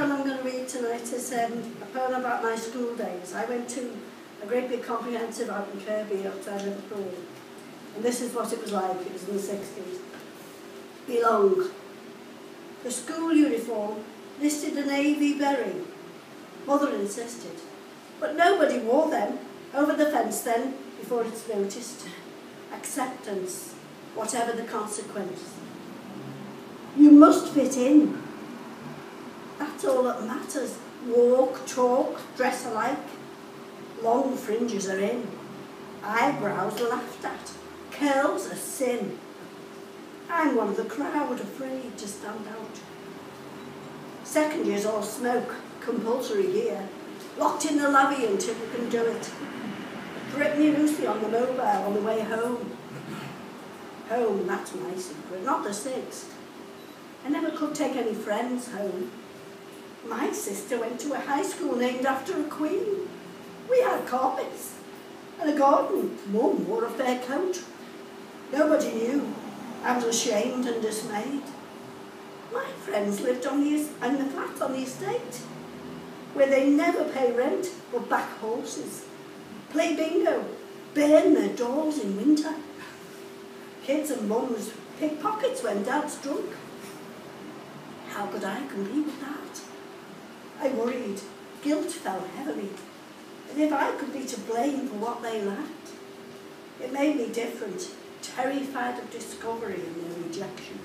poem I'm going to read tonight is um, a poem about my school days. I went to a great big comprehensive out in Kirkby outside Liverpool. And this is what it was like. It was in the 60s. Belong. The school uniform listed a navy berry. Mother insisted. But nobody wore them. Over the fence then, before it's noticed. Acceptance, whatever the consequence. You must fit in. That's all that matters. Walk, talk, dress alike. Long fringes are in. Eyebrows laughed at. Curls a sin. I'm one of the crowd afraid to stand out. Second years all smoke, compulsory here. Locked in the lobby until you can do it. Grip me loosely on the mobile on the way home. Home, that's my secret, not the sixth. I never could take any friends home. My sister went to a high school named after a queen. We had carpets and a garden. Mum wore a fair coat. Nobody knew. I was ashamed and dismayed. My friends lived on the, in the flat on the estate, where they never pay rent or back horses, play bingo, burn their dolls in winter. Kids and mums pick pockets when dad's drunk. How could I compete with that? I worried. Guilt fell heavily. And if I could be to blame for what they lacked, it made me different, terrified of discovery and their rejection.